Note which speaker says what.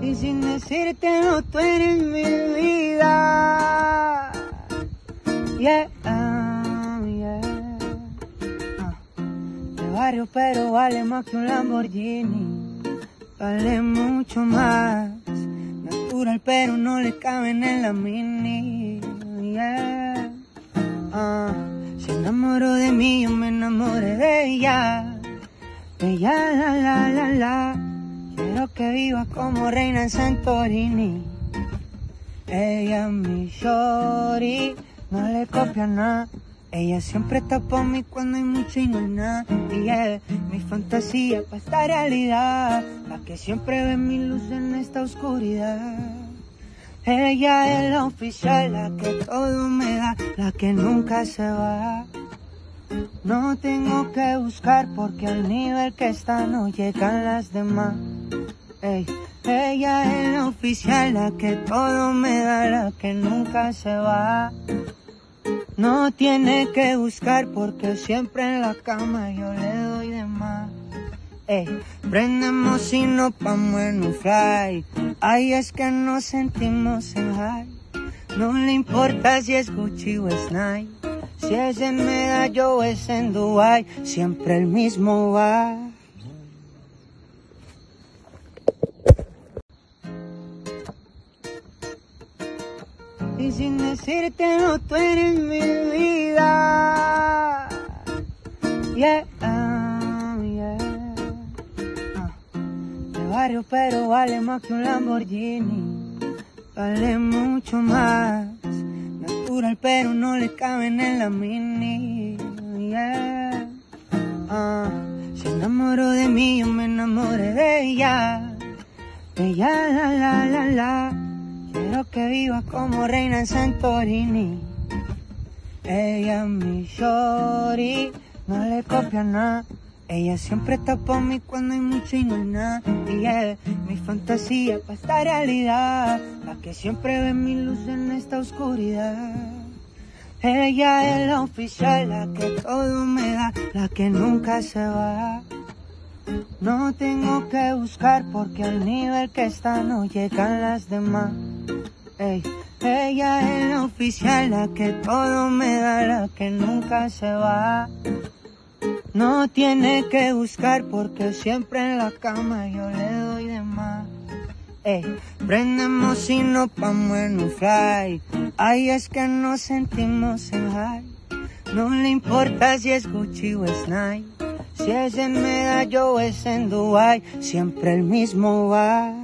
Speaker 1: Y sin decirte no, tú eres mi vida. Yeah, ah, yeah. Ah. De barrio, pero vale más que un Lamborghini. Vale mucho más. Natural, pero no le caben en la mini. Yeah. Ah. Se enamoró de mí, yo me enamoré de ella. Ella, la, la, la, la. Quiero que viva como reina en Santorini. Ella mi shorty, no le copia nada. Ella siempre está por mí cuando hay mucho y no hay nada. Y yeah, mi fantasía para esta realidad. La que siempre ve mi luz en esta oscuridad. Ella es la oficial, la que todo me da, la que nunca se va. No tengo que buscar porque al nivel que está no llegan las demás. Ey, ella es la oficial, la que todo me da, la que nunca se va. No tiene que buscar porque siempre en la cama yo le doy de más. Ey, prendemos y nos vamos en un fly. Ay, es que nos sentimos en high. No le importa si es Gucci o es Nike. Si es en Medallo o es en Dubai, siempre el mismo va. Y sin decirte no, tú eres mi vida. Yeah, ah, yeah. Ah. De barrio, pero vale más que un Lamborghini. Vale mucho más. Natural, pero no le caben en la mini. Yeah. Ah. Se enamoró de mí, yo me enamoré de ella. Ella, la, la, la, la. Quiero que viva como reina en Santorini. Ella mi shorty, no le copia nada. Ella siempre está por mí cuando hay mucho y no hay nada. Y yeah, mi fantasía para esta realidad. La que siempre ve mi luz en esta oscuridad. Ella es la oficial, la que todo me da, la que nunca se va. No tengo que buscar porque al nivel que está no llegan las demás. Ey, ella es la oficial, la que todo me da, la que nunca se va. No tiene que buscar porque siempre en la cama yo le doy de más. Ey, prendemos y nos vamos en un fly. Ay, es que nos sentimos en high. No le importa si es Gucci o es Nike. Si es en Medallo o es en Dubai, siempre el mismo va.